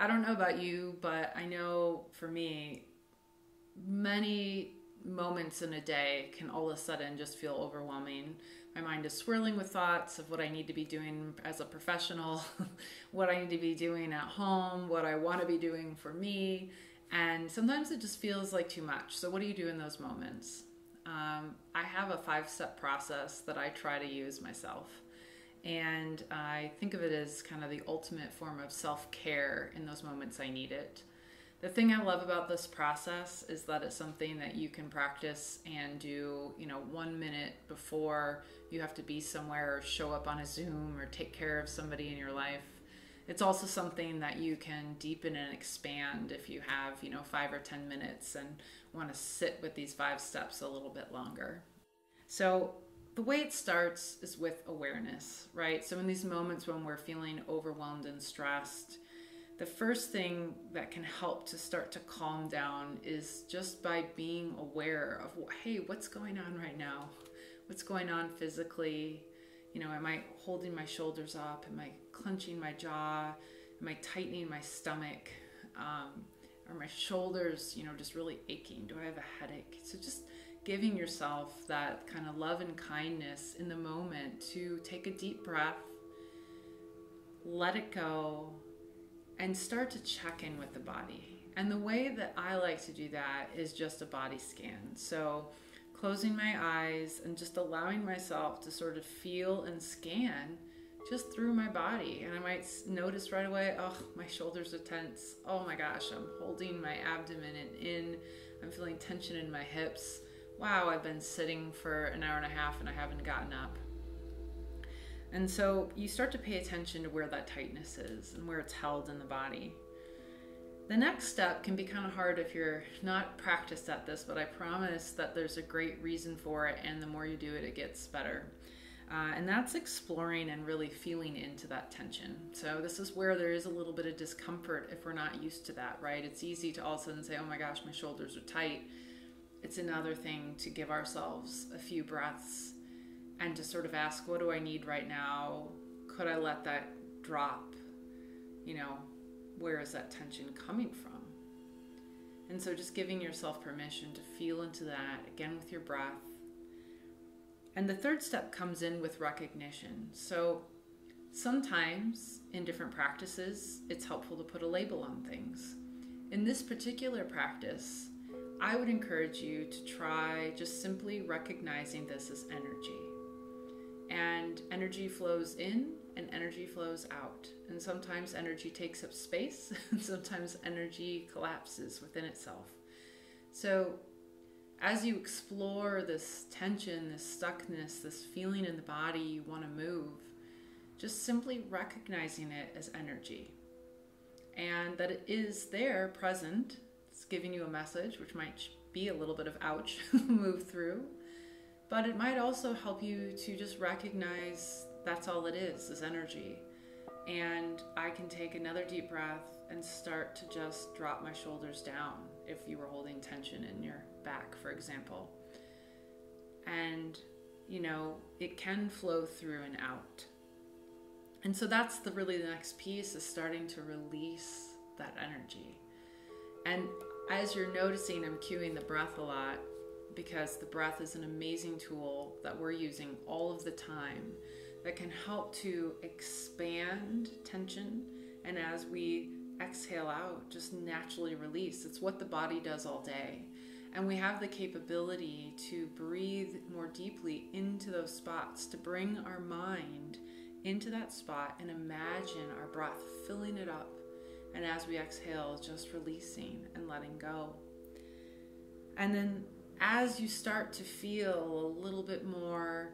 I don't know about you, but I know for me, many moments in a day can all of a sudden just feel overwhelming. My mind is swirling with thoughts of what I need to be doing as a professional, what I need to be doing at home, what I want to be doing for me. And sometimes it just feels like too much. So, what do you do in those moments? Um, I have a five step process that I try to use myself. And I think of it as kind of the ultimate form of self care in those moments I need it. The thing I love about this process is that it's something that you can practice and do, you know, one minute before you have to be somewhere or show up on a Zoom or take care of somebody in your life. It's also something that you can deepen and expand if you have, you know, five or 10 minutes and want to sit with these five steps a little bit longer. So, the way it starts is with awareness, right? So, in these moments when we're feeling overwhelmed and stressed, the first thing that can help to start to calm down is just by being aware of hey what's going on right now? What's going on physically? You know am i holding my shoulders up? Am i clenching my jaw? Am i tightening my stomach? Um, are my shoulders you know just really aching? Do i have a headache? So just giving yourself that kind of love and kindness in the moment to take a deep breath let it go and start to check in with the body. And the way that I like to do that is just a body scan. So, closing my eyes and just allowing myself to sort of feel and scan just through my body. And I might notice right away, oh, my shoulders are tense. Oh my gosh, I'm holding my abdomen in. I'm feeling tension in my hips. Wow, I've been sitting for an hour and a half and I haven't gotten up. And so you start to pay attention to where that tightness is and where it's held in the body. The next step can be kind of hard if you're not practiced at this, but I promise that there's a great reason for it, and the more you do it, it gets better. Uh, and that's exploring and really feeling into that tension. So, this is where there is a little bit of discomfort if we're not used to that, right? It's easy to all of a sudden say, Oh my gosh, my shoulders are tight. It's another thing to give ourselves a few breaths and to sort of ask, what do I need right now? Could I let that drop? You know, where is that tension coming from? And so just giving yourself permission to feel into that again with your breath. And the third step comes in with recognition. So sometimes in different practices, it's helpful to put a label on things. In this particular practice, I would encourage you to try just simply recognizing this as energy and energy flows in and energy flows out. And sometimes energy takes up space, and sometimes energy collapses within itself. So, as you explore this tension, this stuckness, this feeling in the body you want to move, just simply recognizing it as energy and that it is there present. Giving you a message, which might be a little bit of ouch, move through but it might also help you to just recognize that's all it is, is energy. And I can take another deep breath and start to just drop my shoulders down if you were holding tension in your back, for example. And, you know, it can flow through and out. And so that's the really the next piece is starting to release that energy. And as you're noticing, I'm cueing the breath a lot because the breath is an amazing tool that we're using all of the time that can help to expand tension and as we exhale out, just naturally release. It's what the body does all day. And we have the capability to breathe more deeply into those spots, to bring our mind into that spot and imagine our breath filling it up. And as we exhale, just releasing and letting go. And then as you start to feel a little bit more,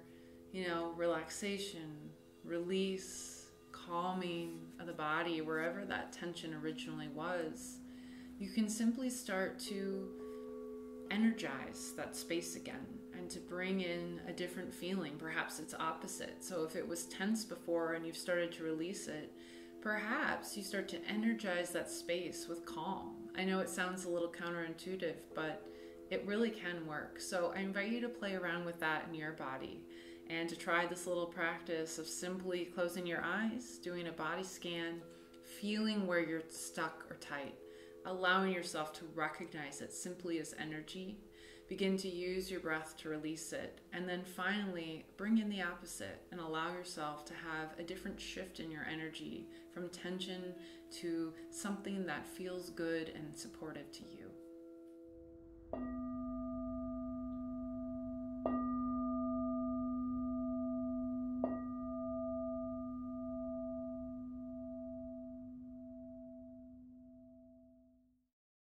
you know, relaxation, release, calming of the body, wherever that tension originally was, you can simply start to energize that space again and to bring in a different feeling. Perhaps it's opposite. So if it was tense before and you've started to release it, perhaps you start to energize that space with calm. I know it sounds a little counterintuitive, but it really can work. So I invite you to play around with that in your body and to try this little practice of simply closing your eyes, doing a body scan, feeling where you're stuck or tight, allowing yourself to recognize it simply as energy. Begin to use your breath to release it. And then finally, bring in the opposite and allow yourself to have a different shift in your energy from tension to something that feels good and supportive to you.